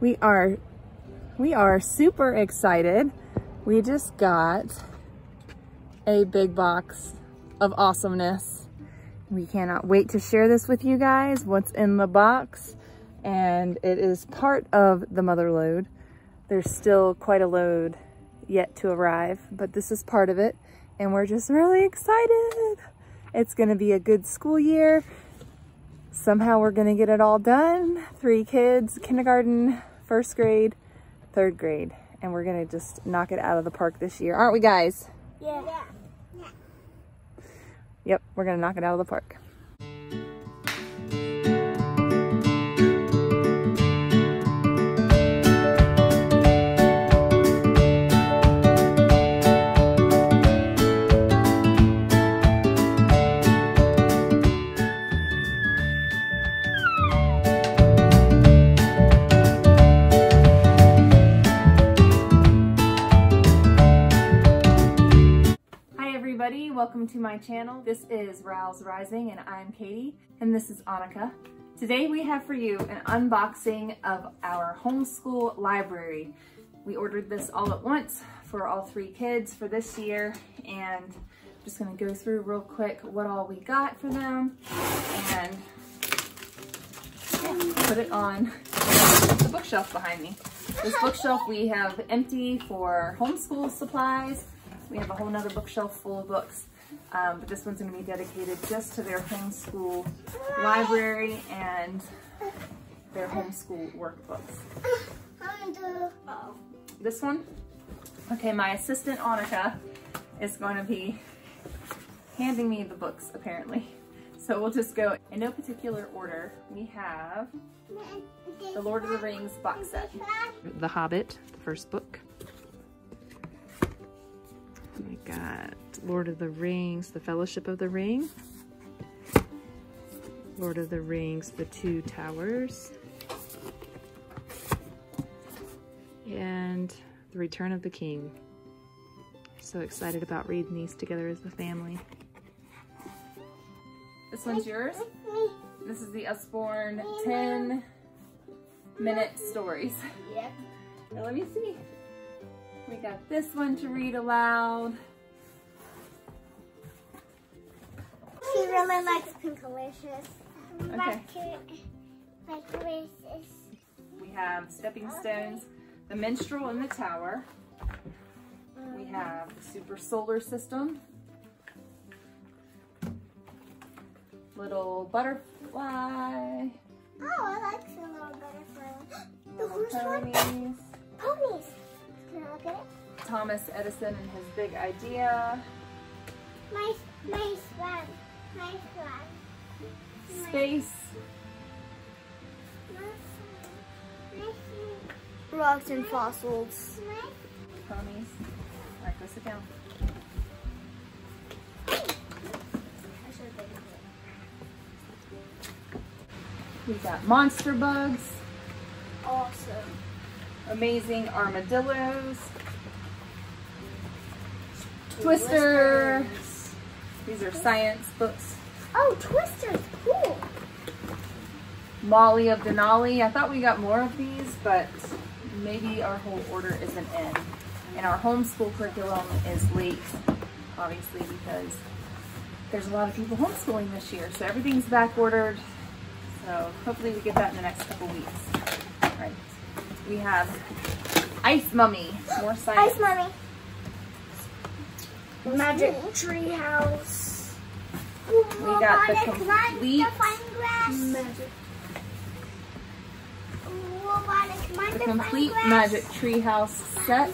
We are, we are super excited. We just got a big box of awesomeness. We cannot wait to share this with you guys, what's in the box. And it is part of the mother load. There's still quite a load yet to arrive, but this is part of it. And we're just really excited. It's gonna be a good school year. Somehow we're gonna get it all done. Three kids, kindergarten, first grade, third grade. And we're gonna just knock it out of the park this year. Aren't we guys? Yeah. Yep, we're gonna knock it out of the park. Everybody, welcome to my channel. This is Rowes Rising and I'm Katie and this is Annika. Today we have for you an unboxing of our homeschool library. We ordered this all at once for all three kids for this year and I'm just gonna go through real quick what all we got for them and yeah, put it on the bookshelf behind me. This bookshelf we have empty for homeschool supplies we have a whole nother bookshelf full of books, um, but this one's gonna be dedicated just to their homeschool library and their homeschool workbooks. This one, okay, my assistant Annika is gonna be handing me the books apparently. So we'll just go in no particular order. We have the Lord of the Rings box set. The Hobbit, the first book. We got Lord of the Rings, The Fellowship of the Ring. Lord of the Rings, The Two Towers. And The Return of the King. So excited about reading these together as a family. This one's yours. This is the Usborne 10 minute stories. Yep. Now let me see. We got this one to read aloud. Really likes Pinkalicious. Okay. Like. We have Stepping Stones, The Minstrel in the Tower. We mm. have the Super Solar System. Little Butterfly. Oh, I like the little butterfly. The one? Ponies. Ponies. Can I look at it? Thomas Edison and his big idea. Nice, nice one. Space. Nice one. Nice one. Rocks and fossils. Ponies. Alright, go sit down. We got monster bugs. Awesome. Amazing armadillos. Twister. These are science books. Oh, Twister's cool. Molly of Denali. I thought we got more of these, but maybe our whole order isn't in. And our homeschool curriculum is late, obviously, because there's a lot of people homeschooling this year. So everything's back ordered. So hopefully we get that in the next couple weeks. All right. We have Ice Mummy. More science. Ice Mommy. Magic tree house. We got the complete Magic. The complete Magic Treehouse set.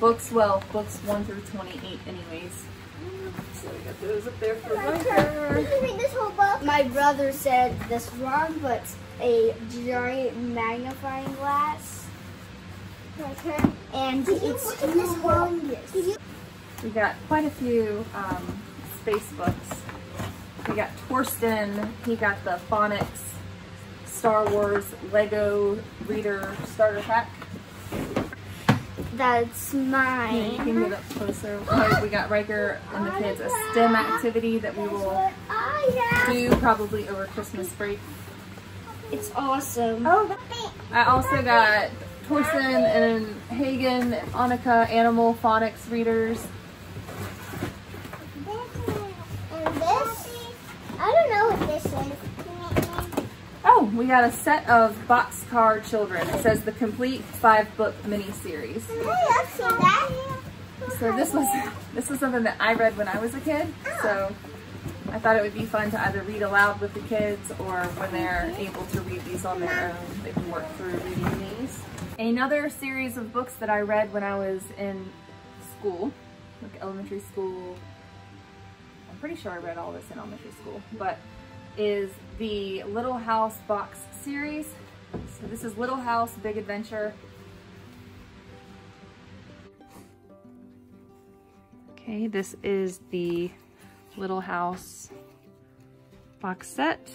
Books, well, books 1 through 28 anyways. So we got those up there for Can Riker. you read this whole book? My brother said this wrong, but a giant magnifying glass. Okay. And it's look this book? humongous. We got quite a few um, space books. We got Torsten, he got the Phonics Star Wars Lego Reader Starter Pack. That's Yeah, you mine. can get up closer. We got Riker and the kids a STEM activity that we will do probably over Christmas break. It's awesome. Oh, I also got Torsten and Hagen, Annika Animal Phonics readers. And this, I don't know what this is. Oh, we got a set of Boxcar Children. It says the complete five book miniseries. So this was this was something that I read when I was a kid. So I thought it would be fun to either read aloud with the kids or when they're able to read these on their own, they can work through reading these. Another series of books that I read when I was in school, like elementary school. I'm pretty sure I read all this in elementary school, but is the Little House box series. So this is Little House Big Adventure. Okay, this is the Little House box set.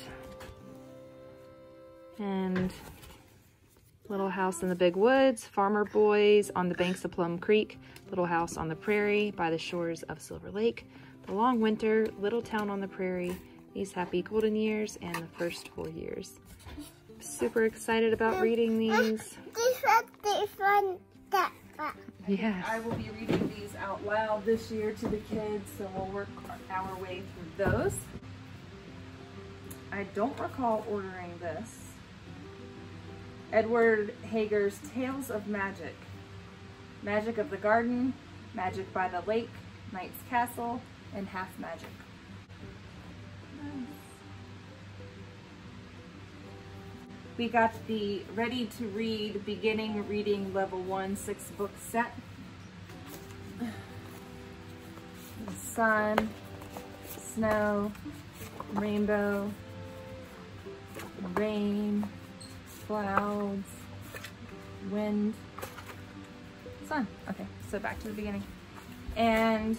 And Little House in the Big Woods, Farmer Boys on the banks of Plum Creek, Little House on the Prairie by the shores of Silver Lake, The Long Winter, Little Town on the Prairie, These Happy Golden Years, and The First Four Years. Super excited about reading these. This one, this one, that one. Yes. I will be reading these out loud this year to the kids, so we'll work our way through those. I don't recall ordering this. Edward Eager's Tales of Magic. Magic of the Garden, Magic by the Lake, Knight's Castle, and Half Magic. We got the Ready to Read Beginning Reading Level 1 six book set. Sun, snow, rainbow, rain, clouds, wind, sun. Okay, so back to the beginning. And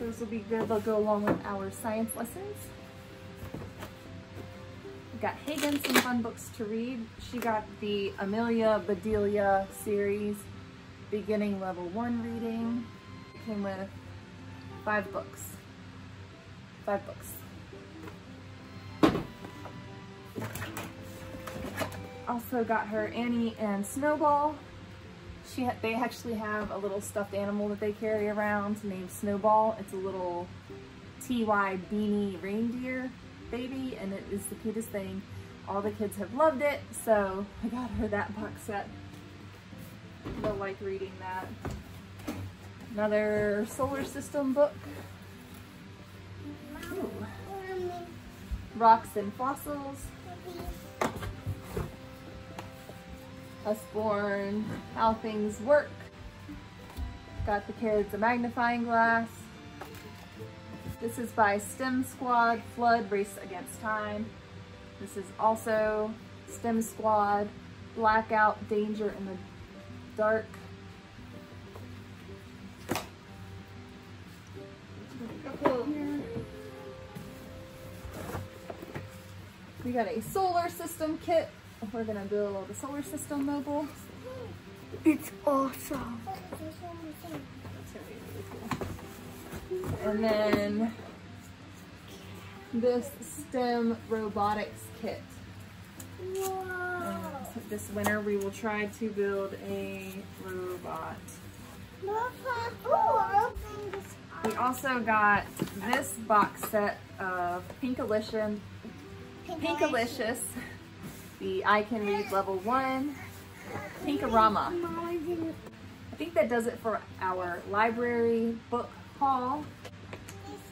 those will be good. They'll go along with our science lessons. Got Hagen some fun books to read. She got the Amelia Bedelia series, beginning level one reading. It came with five books. Five books. Also got her Annie and Snowball. She they actually have a little stuffed animal that they carry around named Snowball. It's a little TY beanie reindeer baby and it is the cutest thing. All the kids have loved it, so I got her that box set. They'll like reading that. Another solar system book. Ooh. Rocks and fossils. Usborne, How Things Work. Got the kids a magnifying glass. This is by STEM Squad, Flood, Race Against Time. This is also STEM Squad, Blackout, Danger in the Dark. We got a solar system kit. We're gonna build a solar system mobile. It's awesome. And then this STEM robotics kit. This winter we will try to build a robot. We also got this box set of Pinkalicious, Pinkalicious, the I Can Read Level 1, Pinkarama. I think that does it for our library book haul.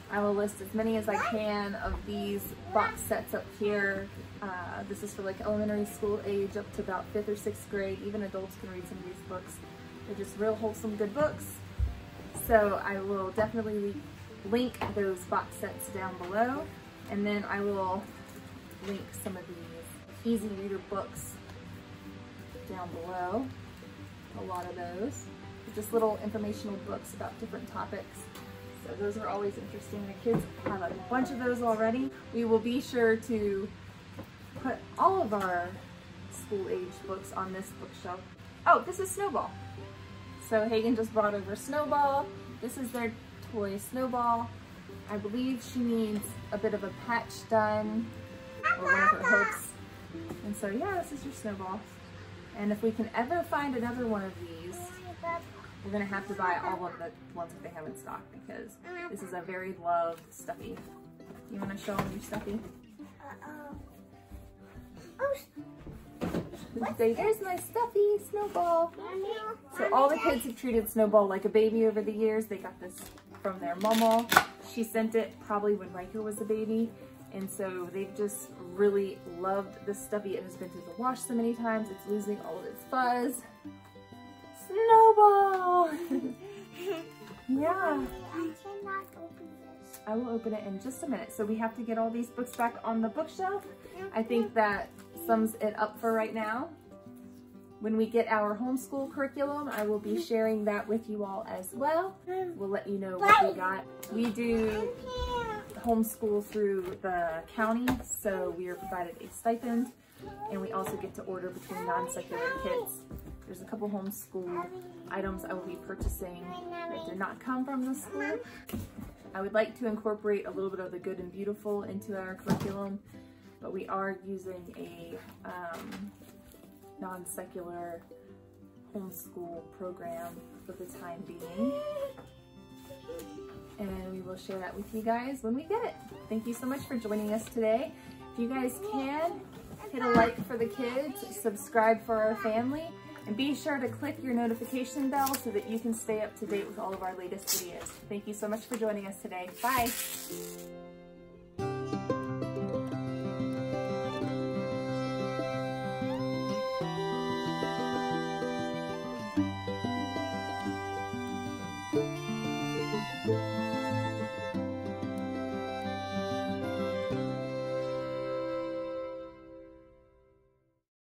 I will list as many as I can of these box sets up here. Uh, this is for like elementary school age up to about fifth or sixth grade. Even adults can read some of these books. They're just real wholesome, good books. So I will definitely link those box sets down below. And then I will link some of these easy reader books down below. A lot of those. Just little informational books about different topics. So those are always interesting. The kids have a bunch of those already. We will be sure to put all of our school age books on this bookshelf. Oh, this is Snowball. So Hagen just brought over Snowball. This is their toy Snowball. I believe she needs a bit of a patch done or one of her hooks And so yeah, this is your snowball. And if we can ever find another one of these, we're gonna have to buy all of the ones that they have in stock because this is a very loved stuffy. You wanna show them your stuffy? Uh, um, oh, Say, there's my stuffy snowball. So all the kids have treated Snowball like a baby over the years. They got this from their mama. She sent it probably when Riker was a baby. And so they've just really loved this stuffy. It has been through the wash so many times. It's losing all of its fuzz. Snowball! yeah. I cannot open this. I will open it in just a minute. So we have to get all these books back on the bookshelf. I think that sums it up for right now. When we get our homeschool curriculum, I will be sharing that with you all as well. Um, we'll let you know what we got. We do homeschool through the county, so we are provided a stipend, and we also get to order between non-secular kits. There's a couple homeschool items I will be purchasing that did not come from the school. I would like to incorporate a little bit of the good and beautiful into our curriculum, but we are using a um, non-secular homeschool program for the time being. And we will share that with you guys when we get it. Thank you so much for joining us today. If you guys can, hit a like for the kids, subscribe for our family, and be sure to click your notification bell so that you can stay up to date with all of our latest videos. Thank you so much for joining us today. Bye.